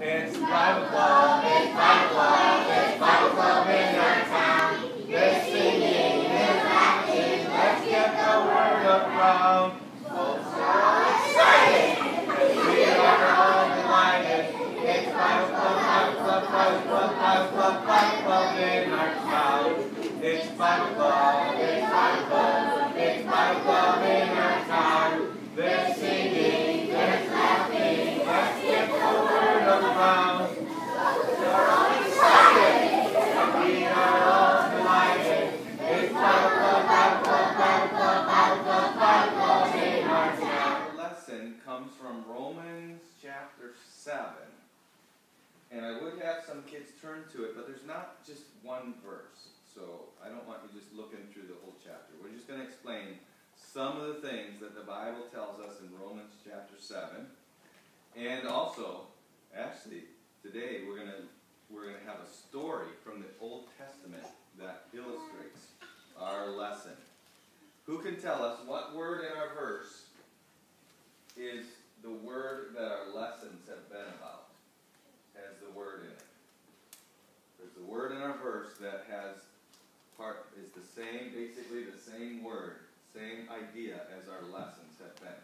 It's Bible Club, it's comes from Romans chapter 7. And I would have some kids turn to it, but there's not just one verse. So I don't want you just looking through the whole chapter. We're just going to explain some of the things that the Bible tells us in Romans chapter 7. And also, actually, today we're going to we're going to have a story from the Old Testament that illustrates our lesson. Who can tell us what word in our verse is the word that our lessons have been about? Has the word in it. There's a word in our verse that has part is the same, basically the same word, same idea as our lessons have been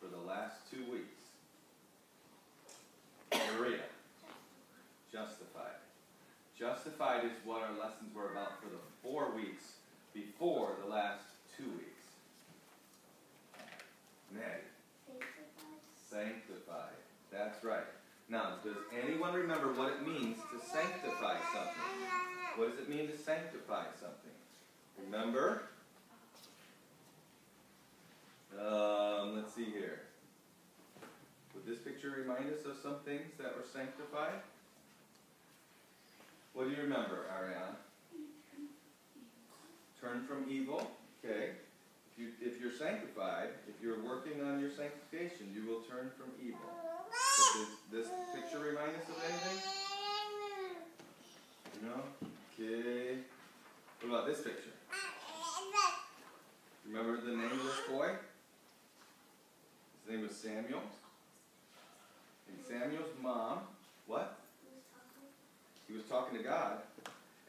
for the last two weeks. Maria. Justified. Justified is what our lessons were about for the four weeks before the last two weeks. Maddie. Sanctified. That's right. Now, does anyone remember what it means to sanctify something? What does it mean to sanctify something? Remember? Um, let's see here. Would this picture remind us of some things that were sanctified? What do you remember, Ariana? Turn from evil. Okay. If, you, if you're sanctified, if you're working on your sanctification, you will turn from evil. Does this picture remind us of anything? No? Okay. What about this picture? Remember the name of this boy? His name was Samuel. And Samuel's mom, what? He was talking to God.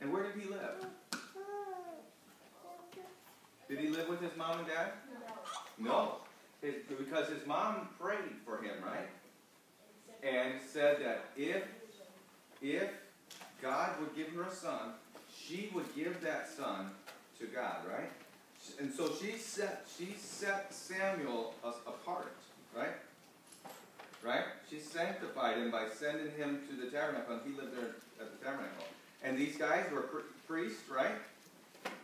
And where did he live? Did he live with his mom and dad? No. His, because his mom prayed for him, right? And said that if if God would give her a son, she would give that son to God, right? And so she set she set Samuel apart, right? Right? She sanctified him by sending him to the tabernacle, and he lived there at the tabernacle. And these guys were priests, right?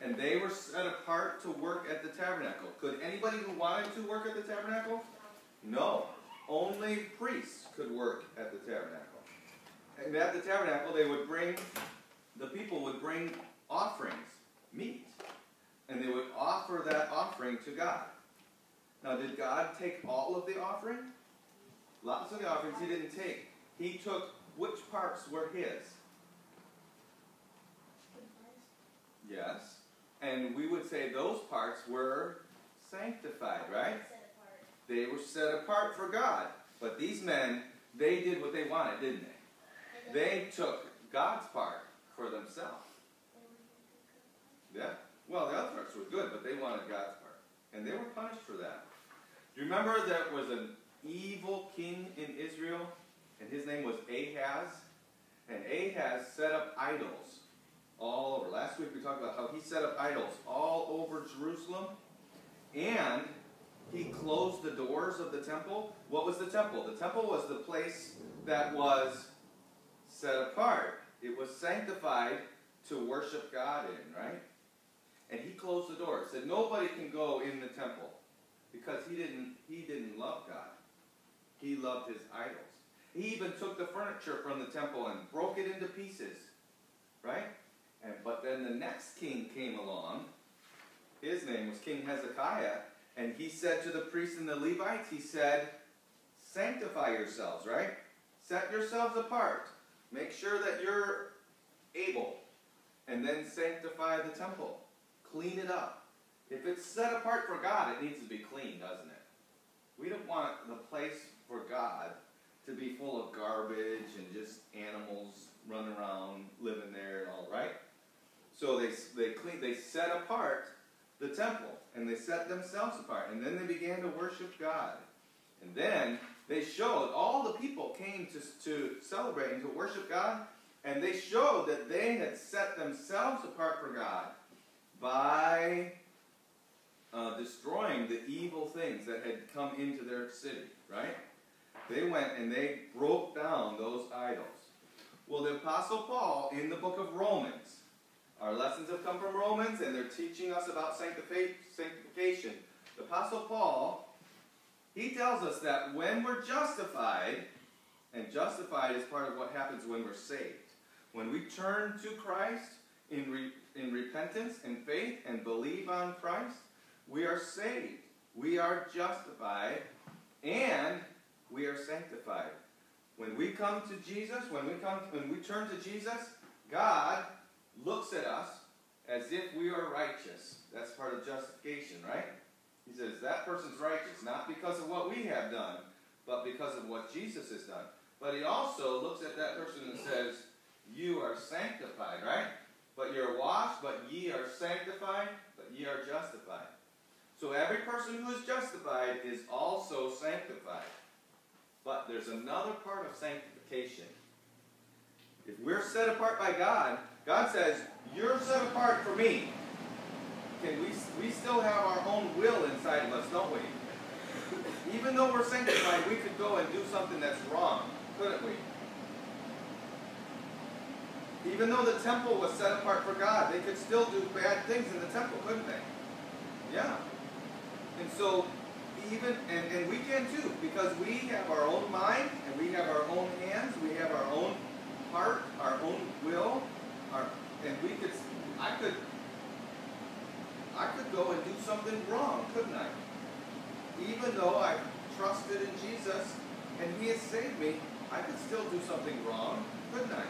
And they were set apart to work at the tabernacle. Could anybody who wanted to work at the tabernacle? No. Only priests could work at the tabernacle. And at the tabernacle, they would bring, the people would bring offerings, meat. And they would offer that offering to God. Now, did God take all of the offering? Lots of the offerings he didn't take. He took which parts were his? Yes. And we would say those parts were sanctified, right? They were set apart for God. But these men, they did what they wanted, didn't they? They took God's part for themselves. Yeah? Well, the other parts were good, but they wanted God's part. And they were punished for that. Do you remember there was an evil king in Israel? And his name was Ahaz. And Ahaz set up idols all over. Last week we talked about how he set up idols all over Jerusalem. And he closed the doors of the temple. What was the temple? The temple was the place that was set apart. It was sanctified to worship God in, right? And he closed the door. Said nobody can go in the temple because he didn't he didn't love God. He loved his idols. He even took the furniture from the temple and broke it into pieces. Right? And but then the next king came along. His name was King Hezekiah, and he said to the priests and the Levites, he said, Sanctify yourselves, right? Set yourselves apart. Make sure that you're able. And then sanctify the temple. Clean it up. If it's set apart for God, it needs to be clean, doesn't it? We don't want the place for God to be full of garbage and just animals running around, living there and all, right? So they, they, clean, they set apart the temple and they set themselves apart. And then they began to worship God. And then they showed, all the people came to, to celebrate and to worship God. And they showed that they had set themselves apart for God by uh, destroying the evil things that had come into their city, right? They went and they broke down those idols. Well, the Apostle Paul, in the book of Romans, our lessons have come from Romans, and they're teaching us about sanctification. The Apostle Paul, he tells us that when we're justified, and justified is part of what happens when we're saved. When we turn to Christ in, re, in repentance and faith and believe on Christ, we are saved. We are justified, and we are sanctified. When we come to Jesus, when we come, when we turn to Jesus, God looks at us as if we are righteous. That's part of justification, right? He says that person's righteous, not because of what we have done, but because of what Jesus has done. But he also looks at that person and says, You are sanctified, right? But you're washed, but ye are sanctified, but ye are justified. So every person who is justified is also sanctified. But there's another part of sanctification. If we're set apart by God, God says, You're set apart for me. Can we, we still have our own will inside of us, don't we? Even though we're sanctified, we could go and do something that's wrong, couldn't we? Even though the temple was set apart for God, they could still do bad things in the temple, couldn't they? Yeah. And so, even, and, and we can too, because we have our own mind, and we have our own hands, we have our own heart, our own will, and we could, I could, I could go and do something wrong, couldn't I? Even though I trusted in Jesus and He has saved me, I could still do something wrong, couldn't I?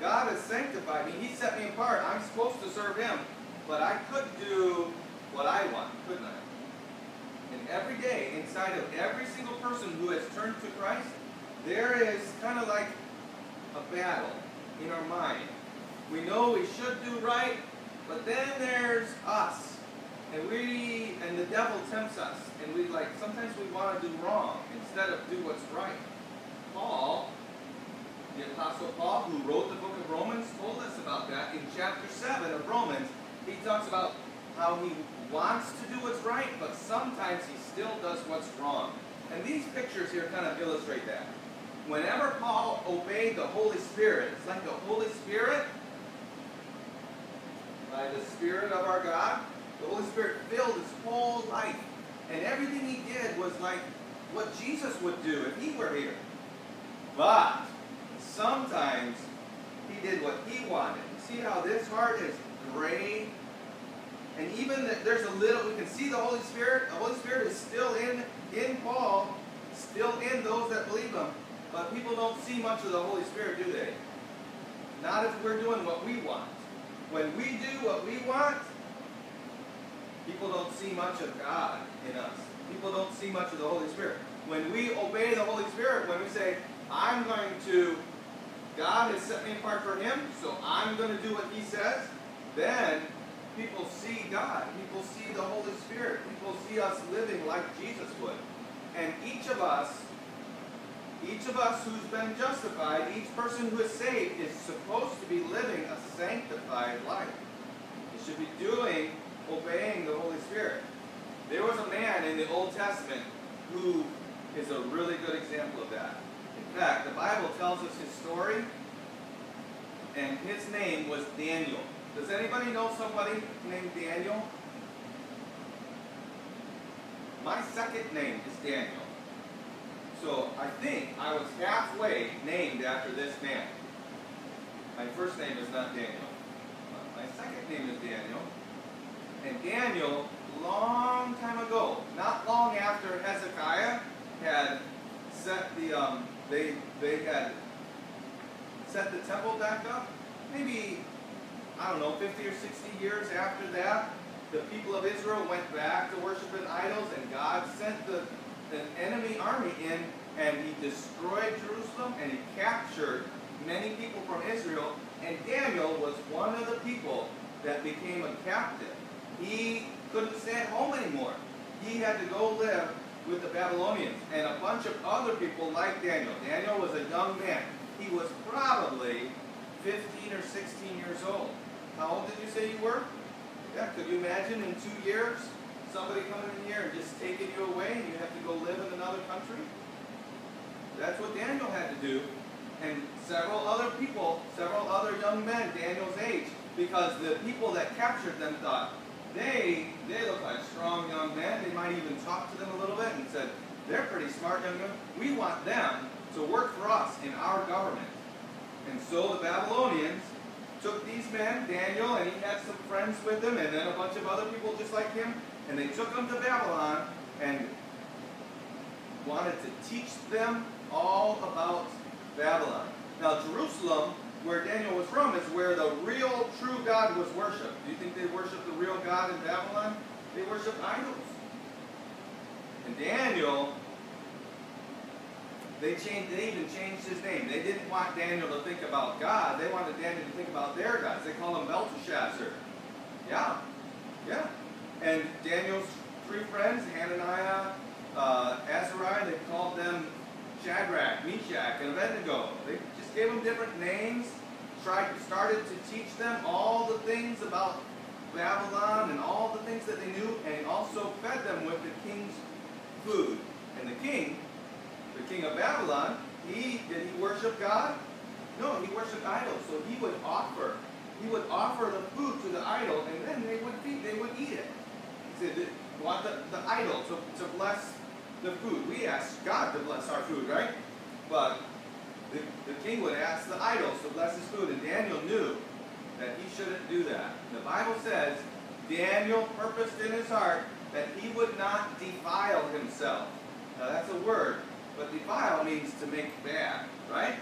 God has sanctified me. He set me apart. I'm supposed to serve Him. But I could do what I want, couldn't I? And every day, inside of every single person who has turned to Christ, there is kind of like a battle in our mind. We know we should do right, but then there's us. And we and the devil tempts us. And we like sometimes we want to do wrong instead of do what's right. Paul, the Apostle Paul, who wrote the book of Romans, told us about that in chapter 7 of Romans. He talks about how he wants to do what's right, but sometimes he still does what's wrong. And these pictures here kind of illustrate that. Whenever Paul obeyed the Holy Spirit, it's like the Holy Spirit, by the Spirit of our God, the Holy Spirit filled his whole life. And everything he did was like what Jesus would do if he were here. But sometimes he did what he wanted. See how this heart is gray and even there's a little, we can see the Holy Spirit. The Holy Spirit is still in, in Paul, still in those that believe him. But people don't see much of the Holy Spirit, do they? Not if we're doing what we want. When we do what we want, people don't see much of God in us. People don't see much of the Holy Spirit. When we obey the Holy Spirit, when we say, I'm going to, God has set me apart for Him, so I'm going to do what He says, then people see God. People see the Holy Spirit. People see us living like Jesus would. And each of us, each of us who's been justified, each person who is saved, is supposed to be living a sanctified life. They should be doing, obeying the Holy Spirit. There was a man in the Old Testament who is a really good example of that. In fact, the Bible tells us his story, and his name was Daniel. Does anybody know somebody named Daniel? My second name is Daniel. So I think I was halfway named after this man. My first name is not Daniel. My second name is Daniel. And Daniel, long time ago, not long after Hezekiah had set the um, they they had set the temple back up, maybe I don't know, 50 or 60 years after that, the people of Israel went back to worshiping idols, and God sent the, an enemy army in and he destroyed Jerusalem and he captured many people from Israel. And Daniel was one of the people that became a captive. He couldn't stay at home anymore. He had to go live with the Babylonians and a bunch of other people like Daniel. Daniel was a young man. He was probably 15 or 16 years old. How old did you say you were? Yeah, could you imagine in two years somebody coming in here and just taking you away and you have to go live in another country? That's what Daniel had to do. And several other people, several other young men Daniel's age, because the people that captured them thought, they they look like strong young men. They might even talk to them a little bit and said, they're pretty smart young men. We want them to work for us in our government. And so the Babylonians took these men, Daniel, and he had some friends with him, and then a bunch of other people just like him, and they took them to Babylon and wanted to teach them all about Babylon. Now, Jerusalem, where Daniel was from, is where the real, true God was worshipped. Do you think they worshiped the real God in Babylon? They worshiped idols. And Daniel, they changed. They even changed his name. They didn't want Daniel to think about God. They wanted Daniel to think about their gods. They call him Belteshazzar. Yeah, yeah. And Daniel's three friends, Hananiah, uh, Azariah, they called them Shadrach, Meshach, and Abednego. They just gave them different names, tried, started to teach them all the things about Babylon and all the things that they knew, and also fed them with the king's food. And the king, the king of Babylon, he did he worship God? No, he worshipped idols. So he would offer, he would offer the food to the idol, and then they would feed, they would eat it. Want the, the idol to, to bless the food. We ask God to bless our food, right? But the, the king would ask the idols to bless his food, and Daniel knew that he shouldn't do that. The Bible says Daniel purposed in his heart that he would not defile himself. Now that's a word, but defile means to make bad, right?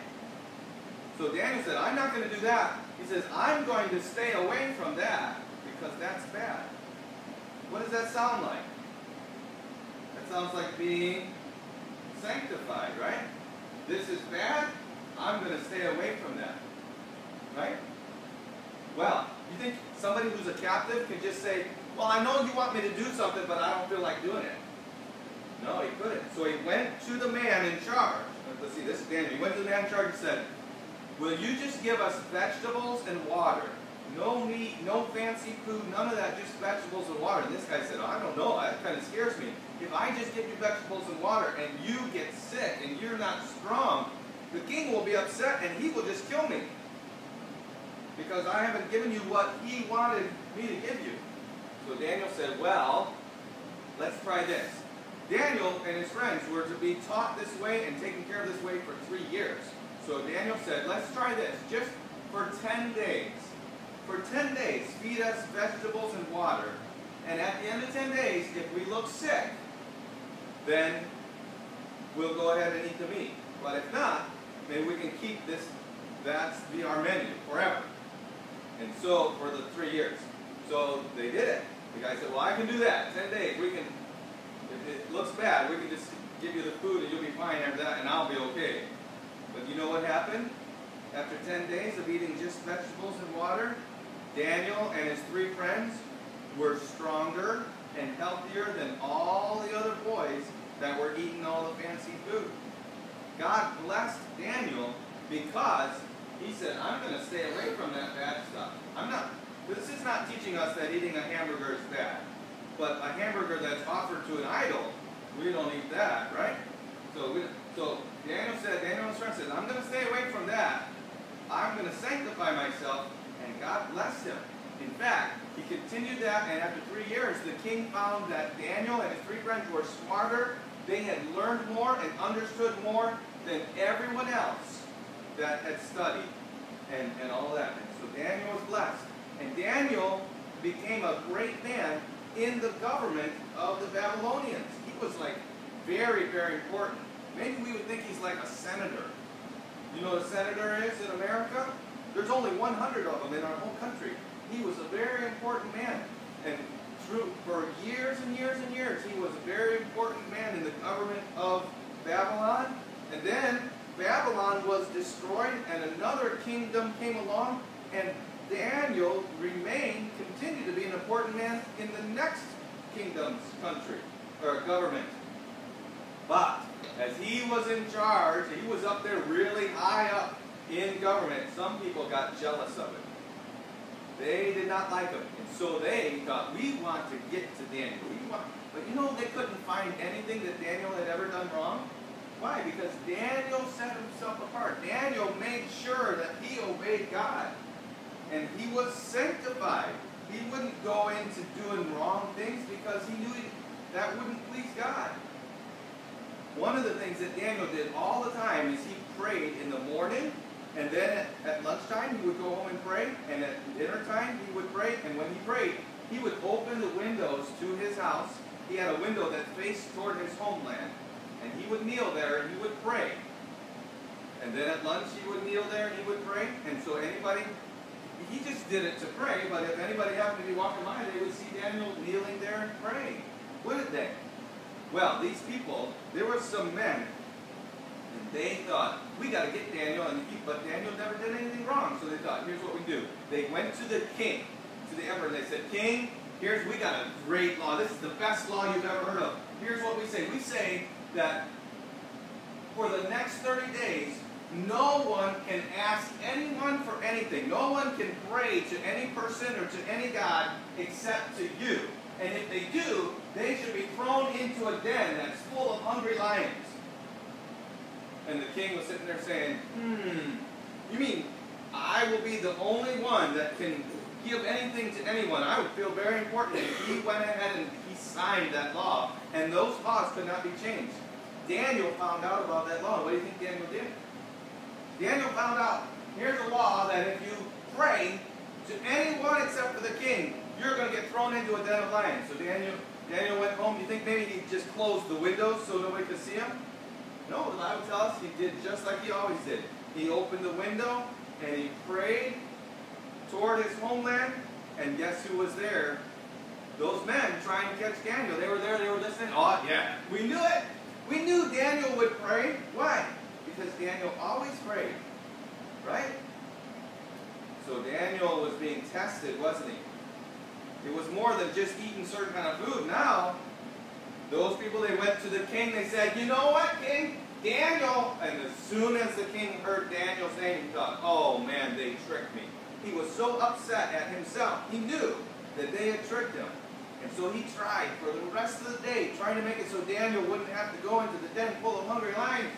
So Daniel said, I'm not going to do that. He says, I'm going to stay away from that because that's bad. Does that sound like? That sounds like being sanctified, right? This is bad. I'm going to stay away from that. Right? Well, you think somebody who's a captive can just say, well, I know you want me to do something, but I don't feel like doing it. No, he couldn't. So he went to the man in charge. Let's see, this is Daniel. He went to the man in charge and said, Will you just give us vegetables and water? No meat, no fancy food, none of that, just vegetables and water. And this guy said, I don't know, that kind of scares me. If I just give you vegetables and water and you get sick and you're not strong, the king will be upset and he will just kill me. Because I haven't given you what he wanted me to give you. So Daniel said, well, let's try this. Daniel and his friends were to be taught this way and taken care of this way for three years. So Daniel said, let's try this just for 10 days. For 10 days, feed us vegetables and water. And at the end of 10 days, if we look sick, then we'll go ahead and eat the meat. But if not, maybe we can keep this, that's be our menu forever. And so, for the three years. So, they did it. The guy said, well, I can do that. 10 days, we can, if it looks bad, we can just give you the food and you'll be fine after that and I'll be okay. But you know what happened? After 10 days of eating just vegetables and water, Daniel and his three friends were stronger and healthier than all the other boys that were eating all the fancy food. God blessed Daniel because he said, I'm going to stay away from that bad stuff. I'm not, this is not teaching us that eating a hamburger is bad. But a hamburger that's offered to an idol, we don't eat that, right? So, we, so Daniel said, Daniel's friend said, I'm going to stay away from that. I'm going to sanctify myself God blessed him. In fact, he continued that, and after three years, the king found that Daniel and his three friends were smarter. They had learned more and understood more than everyone else that had studied and, and all that. And so Daniel was blessed. And Daniel became a great man in the government of the Babylonians. He was like very, very important. Maybe we would think he's like a senator. You know what a senator is in America? There's only 100 of them in our whole country. He was a very important man. And through, for years and years and years, he was a very important man in the government of Babylon. And then Babylon was destroyed and another kingdom came along and Daniel remained, continued to be an important man in the next kingdom's country or government. But as he was in charge, he was up there really high up in government. Some people got jealous of it. They did not like him. And so they thought, we want to get to Daniel. We want, but you know, they couldn't find anything that Daniel had ever done wrong. Why? Because Daniel set himself apart. Daniel made sure that he obeyed God. And he was sanctified. He wouldn't go into doing wrong things because he knew that wouldn't please God. One of the things that Daniel did all the time is he prayed in the morning, and then at, lunchtime he would go home and pray, and at dinner time he would pray, and when he prayed, he would open the windows to his house. He had a window that faced toward his homeland, and he would kneel there and he would pray. And then at lunch he would kneel there and he would pray. And so anybody he just did it to pray, but if anybody happened to be walking by, they would see Daniel kneeling there and praying. Wouldn't they? Well, these people, there were some men, and they thought, we got to get Daniel, and but Daniel never did anything wrong. So they thought, here's what we do. They went to the king, to the emperor, and they said, King, here's we got a great law. This is the best law you've ever heard of. Here's what we say. We say that for the next 30 days, no one can ask anyone for anything. No one can pray to any person or to any God except to you. And if they do, they should be thrown into a den that's full of hungry lions. And the king was sitting there saying, Hmm, you mean I will be the only one that can give anything to anyone? I would feel very important. And he went ahead and he signed that law. And those laws could not be changed. Daniel found out about that law. What do you think Daniel did? Daniel found out, here's a law that if you pray to anyone except for the king, you're going to get thrown into a den of lions. So Daniel, Daniel went home. Do you think maybe he just closed the windows so nobody could see him? No, the Bible tells us he did just like he always did. He opened the window and he prayed toward his homeland. And guess who was there? Those men trying to catch Daniel. They were there, they were listening. Oh, yeah, we knew it. We knew Daniel would pray. Why? Because Daniel always prayed. Right? So Daniel was being tested, wasn't he? It was more than just eating certain kind of food. Now, those people, they went to the king, they said, you know what, king? Daniel, and as soon as the king heard Daniel's name, he thought, oh man, they tricked me. He was so upset at himself. He knew that they had tricked him. And so he tried for the rest of the day, trying to make it so Daniel wouldn't have to go into the den full of hungry lions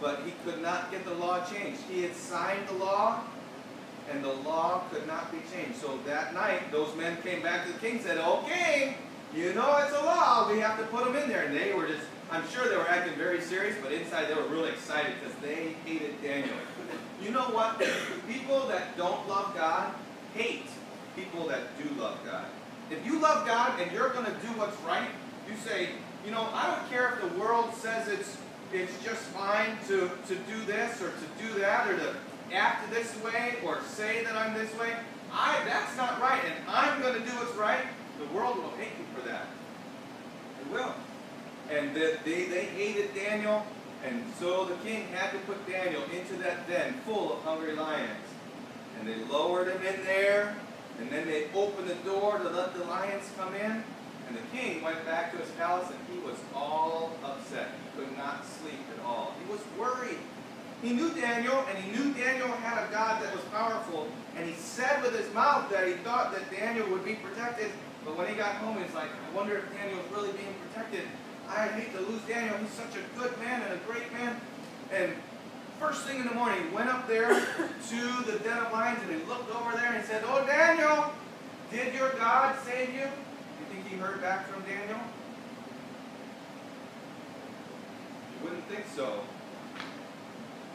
but he could not get the law changed. He had signed the law, and the law could not be changed. So that night, those men came back to the king and said, Okay, you know it's a law. We have to put them in there. And they were just, I'm sure they were acting very serious, but inside they were really excited because they hated Daniel. You know what? People that don't love God hate people that do love God. If you love God and you're going to do what's right, you say, you know, I don't care if the world says it's it's just fine to, to do this or to do that or to act this way or say that I'm this way. I that's not right, and I'm going to do what's right. The world will hate you for that. It will. And the, they, they hated Daniel, and so the king had to put Daniel into that den full of hungry lions. And they lowered him in there, and then they opened the door to let the lions come in. And the king went back to his palace and he was all upset. He could not sleep at all. He was worried. He knew Daniel, and he knew Daniel had a God that was powerful. And he said with his mouth that he thought that Daniel would be protected. But when he got home, he's like, I wonder if Daniel's really being protected. I hate to lose Daniel. He's such a good man and a great man. And first thing in the morning, he went up there to the den of lions and he looked over there and said, Oh, Daniel, did your God save you? You think he heard back from Daniel? You wouldn't think so.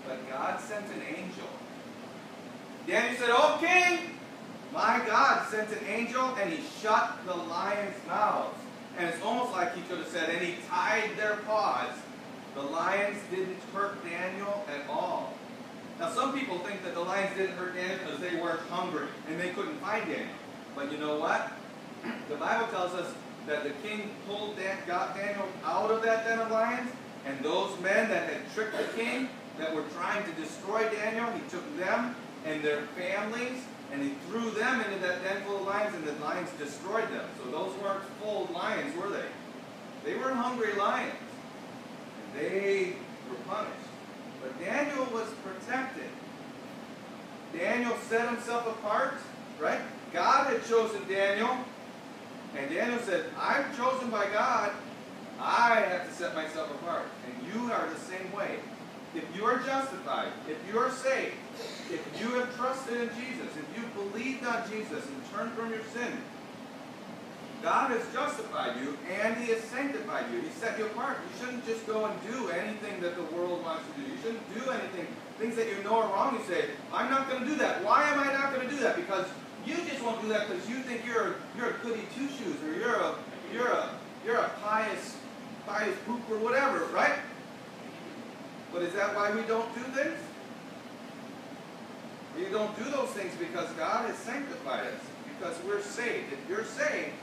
But God sent an angel. Daniel said, Oh, king, my God sent an angel and he shut the lions' mouths. And it's almost like he could have said, and he tied their paws. The lions didn't hurt Daniel at all. Now, some people think that the lions didn't hurt Daniel because they weren't hungry and they couldn't find Daniel. But you know what? The Bible tells us that the king pulled Dan, got Daniel out of that den of lions, And those men that had tricked the king, that were trying to destroy Daniel, he took them and their families and he threw them into that den full of lions, and the lions destroyed them. So those weren't full lions, were they? They were hungry lions. And they were punished. But Daniel was protected. Daniel set himself apart, right? God had chosen Daniel. And Daniel said, I'm chosen by God. I have to set myself apart. And you are the same way. If you are justified, if you are saved, if you have trusted in Jesus, if you believed on Jesus and turned from your sin, God has justified you and He has sanctified you. He set you apart. You shouldn't just go and do anything that the world wants you to do. You shouldn't do anything, things that you know are wrong. You say, I'm not going to do that. Why am I not going to do that? Because you just won't do that because you think you're you're a goody two shoes or you're a you're a you're a pious pious poop or whatever, right? But is that why we don't do things? We don't do those things because God has sanctified us, because we're saved. If you're saved,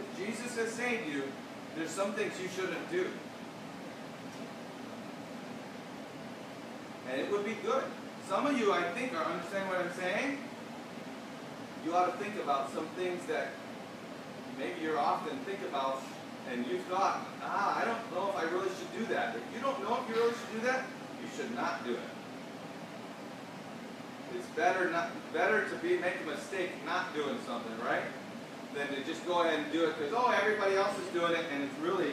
if Jesus has saved you, there's some things you shouldn't do. And it would be good. Some of you, I think, are understanding what I'm saying. You ought to think about some things that maybe you're often think about and you thought, ah, I don't know if I really should do that. If you don't know if you really should do that, you should not do it. It's better not better to be make a mistake not doing something, right? Than to just go ahead and do it because oh everybody else is doing it and it's really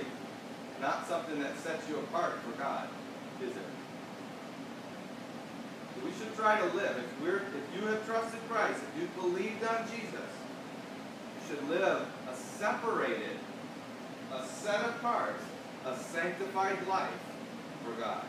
not something that sets you apart for God, is it? We should try to live. If we're if you have trusted Christ, if you've believed on Jesus, you should live a separated a set apart, a sanctified life for God.